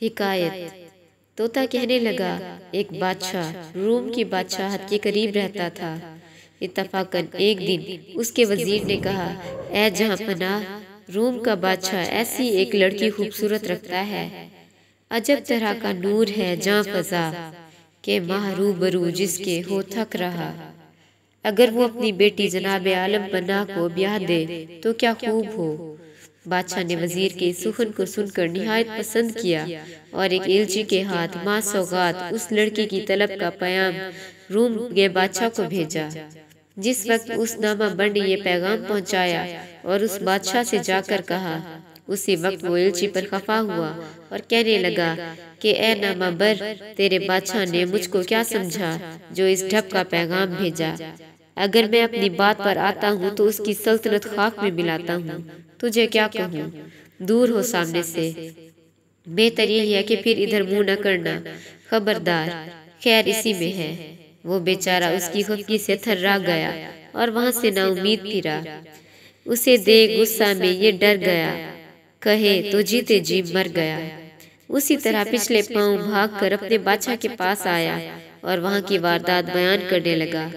हिकायत। तोता कहने लगा एक बादशाह रूम की बादशाहत के करीब रहता था। इतफाकन एक दिन उसके वज़ीर ने कहा ए जहाँ पना रूम का बादशाह ऐसी एक लड़की खूबसूरत रखता है। अजब तरह का नूर है जहाँ फजा के माहरू बरू जिसके हो थक रहा। अगर वो अपनी बेटी जनाब आलम पन्ना को ब्याह दे तो क्या खूब हो? बादशाह ने वज़ीर के सुखन को सुनकर निहायत पसंद किया और एक एलची के हाथ माँ सौगात उस लड़की की तलब का पयाम रूम के बादशाह को भेजा। जिस वक्त उस नामा बंड ये पैगाम पहुँचाया और उस बादशाह से जाकर कहा उसी वक्त वो एलची पर खफा हुआ और कहने लगा कि ए नामा बर तेरे बादशाह ने मुझको क्या समझा जो इस ढप का पैगाम भेजा? अगर मैं अपनी बात पर आता हूँ तो उसकी सल्तनत खाक में मिलाता हूँ तुझे क्या कहूँ? दूर हो सामने से। बेहतर यही है कि फिर इधर मुँह न करना। खबरदार खैर इसी में है। वो बेचारा उसकी खुदकी से थर्रा गया और वहाँ से ना उम्मीद फिरा। उसे देख गुस्सा में ये डर गया। कहे तो जीते जी मर गया। उसी तरह पिछले पाँव भाग कर अपने बादशाह के पास आया और वहाँ की वारदात बयान करने लगा।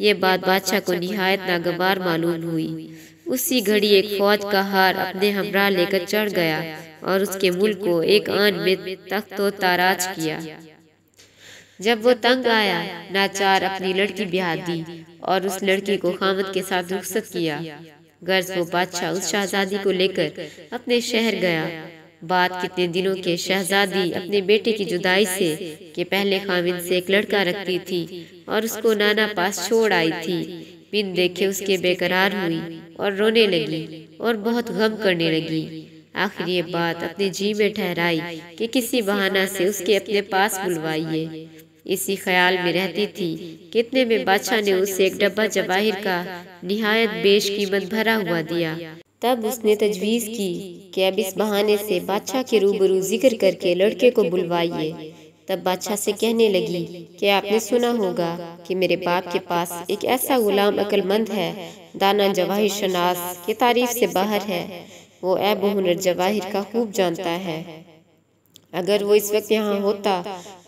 ये बात बादशाह को निहायत नागवार मालूम हुई। उसी घड़ी एक फौज का हार अपने हमरा लेकर चढ़ गया और उसके मुल्क को एक आन में तख्त ताराज किया। जब वो तंग आया, नाचार अपनी लड़की ब्याह दी और उस लड़की को खामद के साथ रुखसत किया। गर्ज वो बादशाह उस शहजादी को लेकर अपने शहर गया। बात कितने दिनों के शहजादी अपने बेटे की जुदाई से के पहले खामिद से एक लड़का रखती थी और उसको नाना पास छोड़ आई थी। बिन देखे उसके बेकरार हुई और रोने लगी और बहुत गम करने लगी। आखिर ये बात अपने जी में ठहराई कि किसी बहाना से उसके अपने पास बुलवाइए। इसी ख्याल में रहती थी कितने में बादशाह ने उसे एक डब्बा जवाहिर का निहायत बेश कीमत भरा हुआ दिया। तब उसने तजवीज की कि अब इस बहाने से बादशाह के रूबरू ज़िक्र करके लड़के को बुलवाइए। तब बादशाह से कहने लगी कि आपने सुना होगा कि मेरे बाप के पास एक ऐसा गुलाम अक्लमंद है दाना जवाहिर शनास की तारीफ़ से बाहर है। वो ऐब हुनर जवाहिर का खूब जानता है। अगर वो इस वक्त यहाँ होता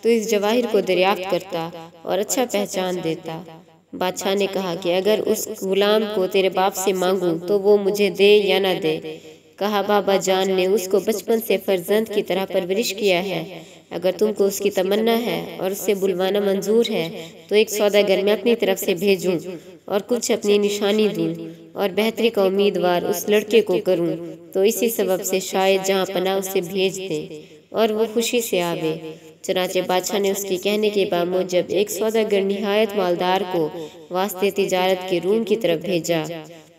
तो इस जवाहिर को दरियाफ्त करता और अच्छा पहचान देता। बादशाह ने कहा कि अगर उस गुलाम को तेरे बाप से मांगूं तो वो मुझे दे या ना दे। कहा बाबा जान ने उसको बचपन से फर्जंद की तरह परवरिश किया है अगर तुमको उसकी तमन्ना है और उससे बुलवाना मंजूर है तो एक सौदागर मैं अपनी तरफ़ से भेजूं और कुछ अपनी निशानी दूँ और बेहतरी का उम्मीदवार उस लड़के को करूँ तो इसी सबब से शायद जहाँ पना उसे भेज दें और वो खुशी से आवे। चनाचे बादशाह ने उसके कहने के बामूजब एक सौदागर निहायत मालदार को वास्ते तिजारत के रूम की तरफ़ भेजा।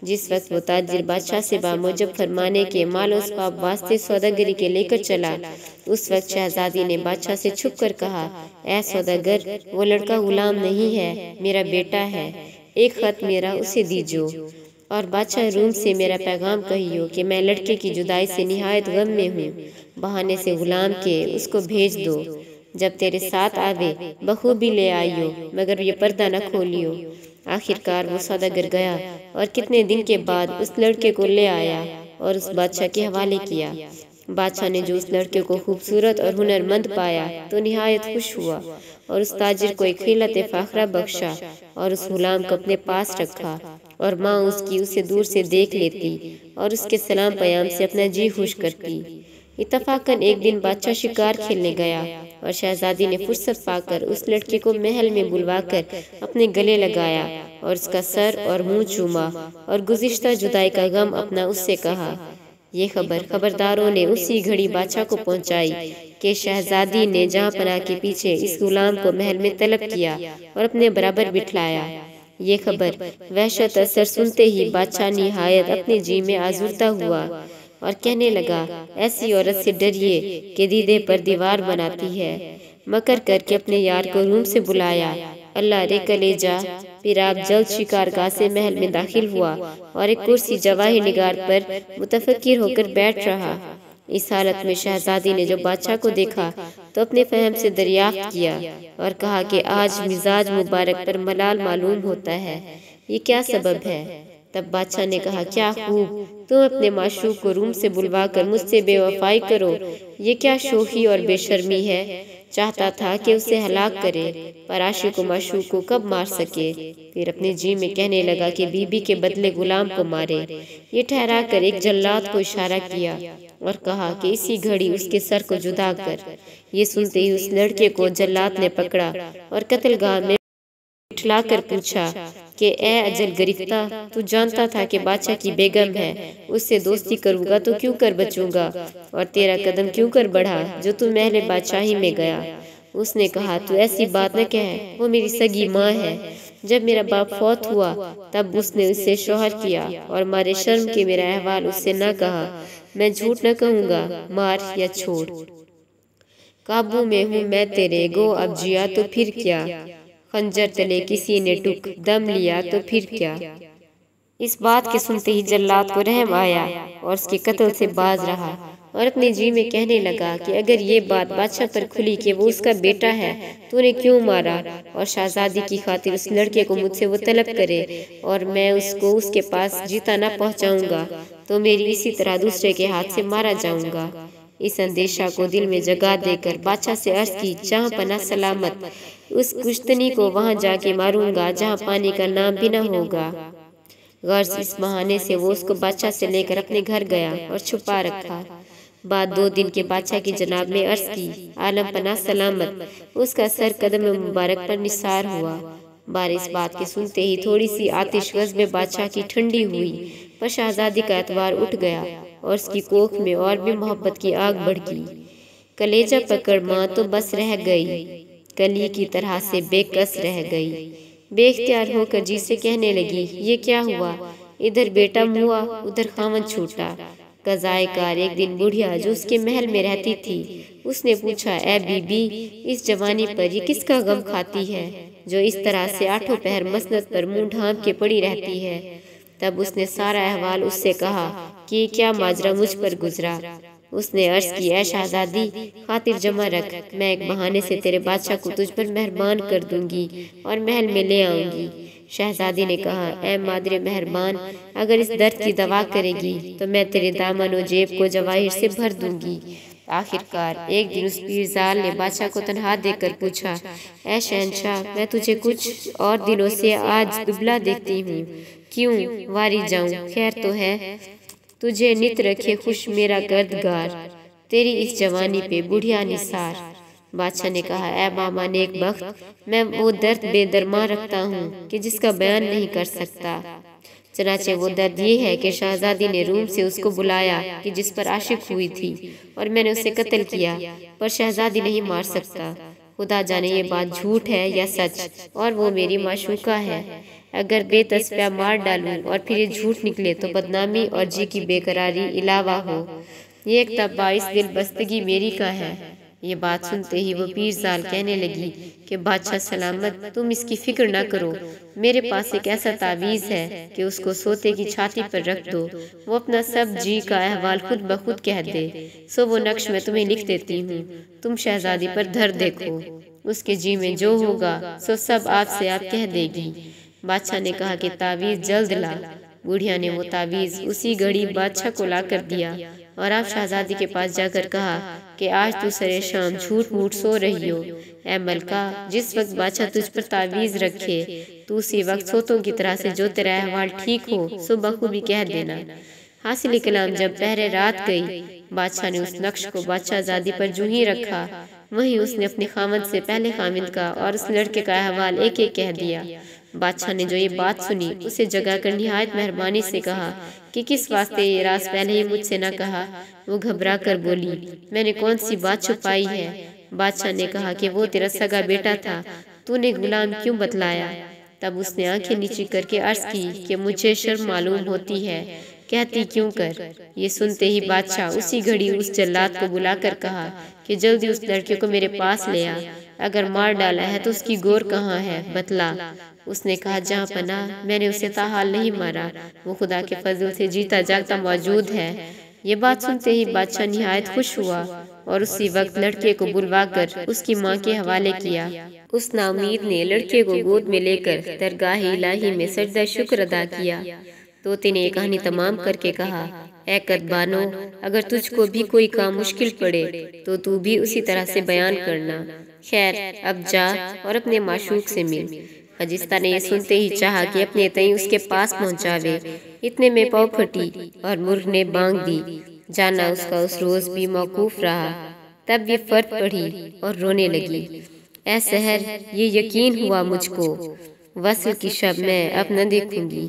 जिस वक्त वो ताजिर बादशाह से बामूजब फरमाने के माल उस पाप वास्ते सौदागरी के लेकर चला, उस वक्त शहजादी ने बादशाह से छुप कर कहा, ऐ सौदागर, वो लड़का गुलाम नहीं है, मेरा बेटा है, एक खत मेरा उसे दीजो। और बादशाह रूम से मेरा पैगाम कहियो कि मैं लड़के की जुदाई से निहायत गम में हूँ, बहाने से गुलाम के उसको भेज दो। जब तेरे साथ आवे, बखूबी ले आइयो, मगर ये पर्दा न खोलियो। आखिरकार वो सौदागर गया और कितने दिन के बाद उस लड़के को ले आया और उस बादशाह के हवाले किया। बादशाह ने जो उस लड़के को खूबसूरत और हुनरमंद पाया तो निहायत खुश हुआ और उस ताजिर को एक खिलत फाखरा बख्शा और उस गुलाम को अपने पास रखा और माँ उसकी उसे दूर से देख लेती और उसके सलाम पयाम से अपना जी खुश करती। इतफाकन एक दिन बादशाह शिकार खेलने गया और शहजादी ने फुर्सत पाकर उस लड़के को महल में बुलवाकर अपने गले लगाया और उसका सर और मुँह चूमा और गुजिश्ता जुदाई का गम अपना उससे कहा। ये खबर खबरदारों ने उसी घड़ी बादशाह को पहुंचाई कि शहजादी ने जहाँ पना के पीछे इस गुलाम को महल में तलब किया और अपने बराबर बिठलाया। ये खबर वहशत असर सुनते ही बादशाह निहायत अपने जी में आजुरता हुआ और कहने लगा, ऐसी औरत से डरिए कि दीदे पर दीवार बनाती है। मकर करके अपने यार को रूम से बुलाया। अल्लाह रे कलेजा, फिर आप जल्द शिकारगाह से महल में दाखिल हुआ और एक कुर्सी जवाही निगार पर मुतफिर होकर बैठ रहा। इस हालत में शहजादी ने जो बादशाह को देखा तो अपने फहम से दरियाफ्त किया और कहा कि आज मिजाज मुबारक पर मलाल मालूम होता है। ये क्या सबब है? तब बादशाह ने कहा क्या खूब तुम अपने माशूक को रूम से बुलवा कर मुझसे बेवफाई करो। ये क्या शोखी और बेशर्मी है? चाहता था कि उसे हलाक करे पर आशिक को माशूक को कब मार सके? फिर अपने जी में कहने लगा कि बीबी के बदले गुलाम को मारे। ये ठहरा कर एक जल्लाद को इशारा किया और कहा कि इसी घड़ी उसके सर को जुदा कर। ये सुनते ही उस लड़के को जल्लाद ने पकड़ा और कत्लगाह में उठला कर पूछा कि ए अजल गिरफ्ता तू जानता था कि बादशाह की बेगम है, उससे दोस्ती करूँगा तो क्यों कर बचूँगा? और तेरा कदम क्यों कर बढ़ा, जो तू महल बादशाही में गया? उसने कहा, तू ऐसी बात न कह, वो मेरी सगी माँ है। जब मेरा बाप फौत हुआ, तब उसने उससे शोहर किया और मारे शर्म के मेरा अहवाल उससे न कहा। मैं झूठ न कहूँगा, मार या छोड़। काबू में हूँ मैं तेरे, गो अब जिया तो फिर क्या? खंजर तले किसी ने टुक दम लिया तो फिर क्या? इस बात के सुनते ही जल्लाद को रहम आया और उसके कत्ल से बाज रहा और अपने जी में कहने लगा कि अगर ये बात बादशाह पर खुली कि वो उसका बेटा है तो उन्हें क्यों मारा? और शहजादी की खातिर उस लड़के को मुझसे वो तलब करे और मैं उसको उसके पास जीता ना पहुंचाऊँगा तो मेरी इसी तरह दूसरे के हाथ से मारा जाऊँगा। इस अंदेशा को दिल में जगा देकर बादशाह से अर्ज़ की जहाँ पना सलामत उस कुश्तनी को वहाँ जाके मारूँगा, जहाँ पानी का नाम भी न होगा। गर्ज इस बहाने से वो उसको बादशाह से लेकर अपने घर गया और छुपा रखा। बाद दो दिन के बादशाह की जनाब में अर्ज़ की, आलम पना सलामत। उसका सर कदम मुबारक पर निसार हुआ। बारिश बात के सुनते ही थोड़ी सी आतिश में बादशाह की ठंडी हुई। पर शहजादी का एतवार उठ गया और उसकी कोख में और भी मोहब्बत की आग बढ़ गई। कलेजा पकड़ माँ तो बस रह गई। कली की तरह से बेकस रह गई। बेख्तियार होकर जी से कहने लगी ये क्या हुआ? इधर बेटा मुआ उधर खामन छूटा। कजायकार एक दिन बुढ़िया जो उसके महल में रहती थी उसने पूछा ए बीबी इस जवानी पर ये किसका गम खाती है? जो इस तरह से आठों पहर मसनत पर मुँह ढांप के पड़ी रहती है। तब उसने सारा अहवाल उससे कहा कि क्या माजरा मुझ पर गुजरा। उसने अर्ज़ की ऐ शहजादी, खातिर जमा रख। मैं एक बहाने से तेरे बादशाह को तुझ पर मेहरबान कर दूँगी और महल में ले आऊँगी। शहजादी ने कहा ए मादरे मेहरबान, अगर इस दर्द की दवा करेगी तो मैं तेरे दामन और जेब को जवाहिर से भर दूँगी। आखिरकार, एक दिन उस पीरजाल ने बादशाह को तनहा देकर पूछा ए शहनशाह, मैं तुझे कुछ और दिनों से आज दुबला देखती हूँ। क्यों वारी जाऊँ? खैर तो है। तुझे नित रखे खुश मेरा गर्दगार तेरी इस जवानी पे बुढ़िया निसार। बादशाह ने कहा ए मामा एक वक्त मैं वो दर्द बेदरमा रखता हूँ कि जिसका बयान नहीं कर सकता। चनाचे वो दर्द ये है कि शहजादी ने रूम से उसको बुलाया कि जिस पर आशिक हुई थी और मैंने उसे कत्ल किया, पर शहजादी नहीं मार सकता। खुदा जाने ये बात झूठ है या सच, और वो मेरी माशूका है। अगर बेतस्पिया मार डालूं और फिर ये झूठ निकले तो बदनामी और जी की बेकरारी इलावा हो। ये एक तब बाईस दिल बस्तगी मेरी का है। ये बात सुनते ही वो पीर साल कहने लगी कि बादशाह सलामत तुम इसकी फ़िक्र ना करो। मेरे पास एक ऐसा तावीज़ है कि उसको सोते की छाती पर रख दो। वो अपना सब जी का अहवाल खुद ब खुद कह दे। सो वो नक्श में तुम्हें लिख देती हूँ। तुम शहजादी पर धर देखो उसके जी में जो होगा सो सब आपसे आप कह देगी बादशाह ने कहा कि तावीज़ जल्द ला। बुढ़िया ने वो तावीज़ उसी घड़ी बादशाह को ला कर दिया। और आप शहजादी के पास जाकर कहा कि आज तू सरे शाम झूठ मूठ सो रही हो। ए मलका जिस वक्त बादशाह तुझ पर तावीज़ रखे तू उसी वक्त सोतों की तरह से जो तेरा अहवाल ठीक हो सो बखूबी कह देना। हासिल कलाम जब पहरे रात गई बादशाह ने उस नक्श को बादशाह जादी पर जू ही रखा वहीं उसने अपने खामद से पहले खामिद का और उस लड़के का अहवाल एक एक कह दिया बादशाह ने जो ये बात सुनी, उसे जगा कर निहायत मेहरबानी से कहा कि किस वास्ते ये राज पहले ही मुझसे न कहा। वो घबरा कर बोली, मैंने कौन सी बात छुपाई है? बादशाह ने कहा कि वो तेरा सगा बेटा था, तूने गुलाम क्यों बतलाया? तब उसने आँखें नीचे करके अर्ज़ की कि मुझे शर्म मालूम होती है। कहती क्यों कर? ये सुनते ही बादशाह उसी घड़ी उस जल्लाद को बुलाकर कहा कि जल्दी उस लड़के को मेरे पास ले आ। अगर मार डाला है तो उसकी गोर कहाँ है? बतला। उसने कहा जहाँ पना। मैंने उसे ताहाल नहीं मारा। वो खुदा के फजल से जीता जागता मौजूद है। ये बात सुनते ही बादशाह नहायत खुश हुआ और उसी वक्त लड़के को बुलवा कर उसकी माँ के हवाले किया। उस नाउमीद ने लड़के को गोद में लेकर दरगाह इलाही में सजदा शुक्र अदा किया। तोते ने ये कहानी तमाम करके कहा। ए कदबानो अगर तुझको भी कोई काम मुश्किल पड़े तो तू भी उसी तरह से बयान करना। खैर, अब जा और अपने माशूक से मिल। खजिस्ता ने ये सुनते ही चाहा कि अपने तई उसके पास पहुंचावे। इतने में पाव फटी और मुर्ग ने बांग दी। जाना उसका उस रोज भी मौकूफ रहा। तब ये फर्द पढ़ी और रोने लगी। ए सहर, ये यकीन हुआ मुझको। वसल की शब मैं अब न देखूँगी।